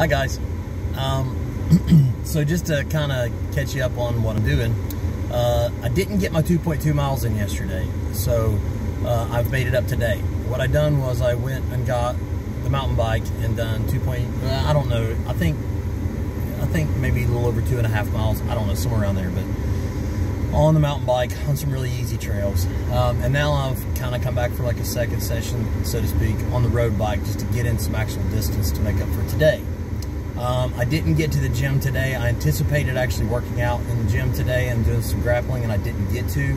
Hi guys. Um, so just to kind of catch you up on what I'm doing, uh, I didn't get my 2.2 miles in yesterday, so uh, I've made it up today. What I done was I went and got the mountain bike and done 2. Point, uh, I don't know. I think I think maybe a little over two and a half miles. I don't know, somewhere around there, but on the mountain bike on some really easy trails. Um, and now I've kind of come back for like a second session, so to speak, on the road bike just to get in some actual distance to make up for today. Um, I didn't get to the gym today. I anticipated actually working out in the gym today and doing some grappling, and I didn't get to.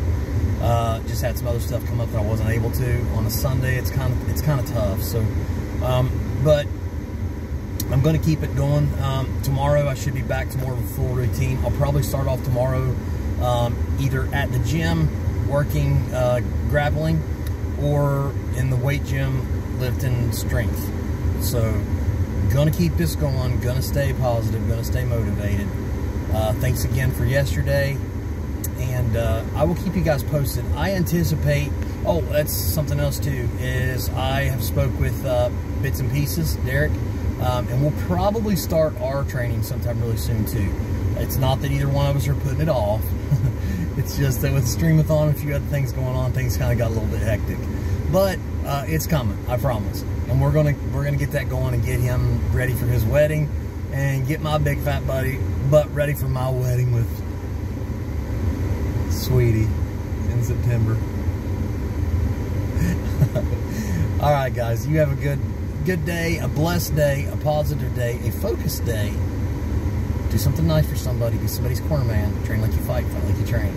Uh, just had some other stuff come up that I wasn't able to on a Sunday. It's kind of it's kind of tough. So, um, but I'm going to keep it going. Um, tomorrow I should be back to more of a full routine. I'll probably start off tomorrow um, either at the gym working uh, grappling or in the weight gym lifting strength. So gonna keep this going, gonna stay positive, gonna stay motivated. Uh, thanks again for yesterday, and uh, I will keep you guys posted. I anticipate. Oh, that's something else too. Is I have spoke with uh, Bits and Pieces, Derek, um, and we'll probably start our training sometime really soon too. It's not that either one of us are putting it off. it's just that with the Streamathon, a few other things going on, things kind of got a little bit hectic. But uh, it's coming, I promise. And we're gonna we're gonna get that going and get him ready for his wedding, and get my big fat buddy butt ready for my wedding with Sweetie in September. All right, guys, you have a good good day, a blessed day, a positive day, a focused day. Do something nice for somebody. Be somebody's corner man. Train like you fight, fight like you train.